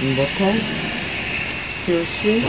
인버터, QC,